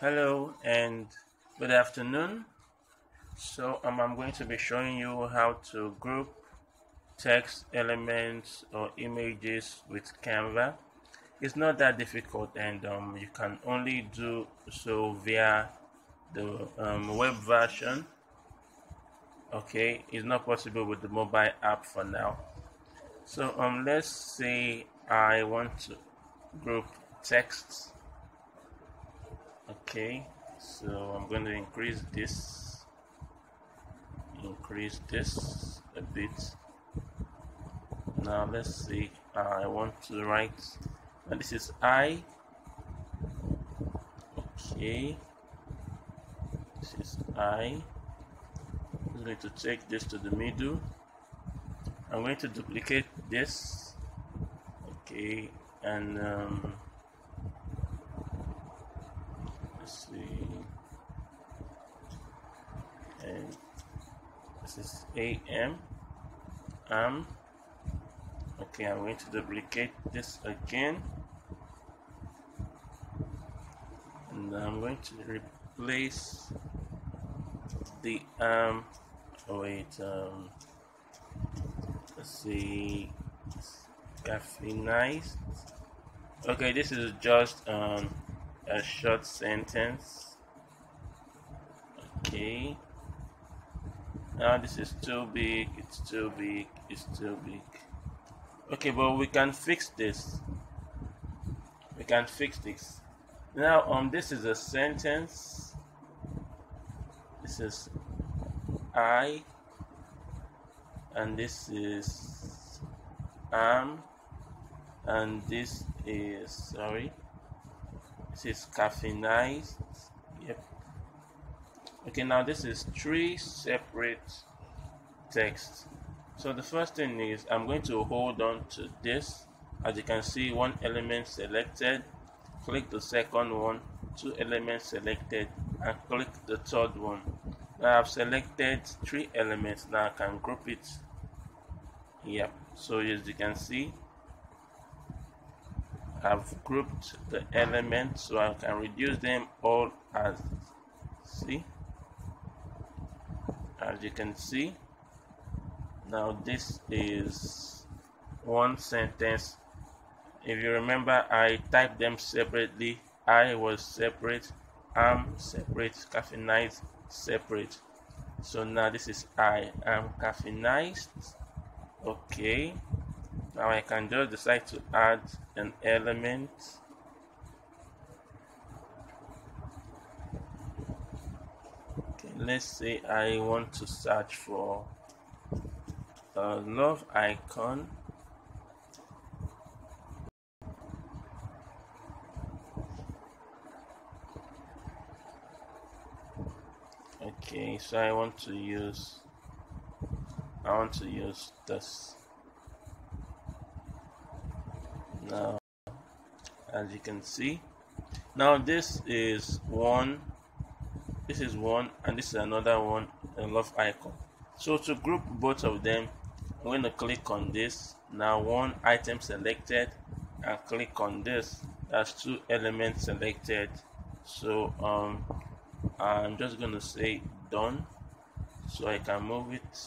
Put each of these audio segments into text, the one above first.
Hello and good afternoon. So um, I'm going to be showing you how to group text elements or images with Canva. It's not that difficult and um, you can only do so via the um, web version. Okay, it's not possible with the mobile app for now. So um, let's say I want to group text okay so I'm going to increase this increase this a bit. Now let's see. I want to write and this is I. Okay. This is I. I'm going to take this to the middle. I'm going to duplicate this. Okay and um, let's see and this is am um okay I'm going to duplicate this again. And I'm going to replace the um oh wait um let's see caffeinized okay this is just um a short sentence. Okay. Now this is too big it's too big it's too big. Okay but we can fix this. We can fix this. Now um this is a sentence. This is I and this is am and this is sorry this is caffeinized. Yep. Okay now this is three separate texts. So the first thing is I'm going to hold on to this. As you can see one element selected click the second one two elements selected and click the third one. Now I've selected three elements. Now I can group it. Yep. So as you can see have grouped the elements so I can reduce them all as see? As you can see now this is one sentence. If you remember I typed them separately. I was separate am separate caffeinized separate. So now this is I am caffeinized. Okay now I can just decide to add an element. Okay let's say I want to search for a love icon. Okay so I want to use I want to use this now as you can see now this is one this is one and this is another one a love icon. So to group both of them I'm going to click on this. Now one item selected and click on this. That's two elements selected. So um I'm just going to say done. So I can move it.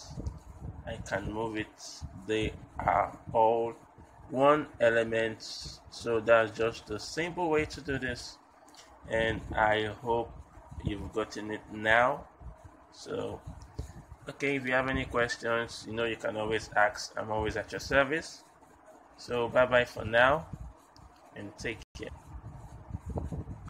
I can move it. They are all one element. So that's just a simple way to do this. And I hope you've gotten it now. So okay if you have any questions you know you can always ask. I'm always at your service. So bye bye for now and take care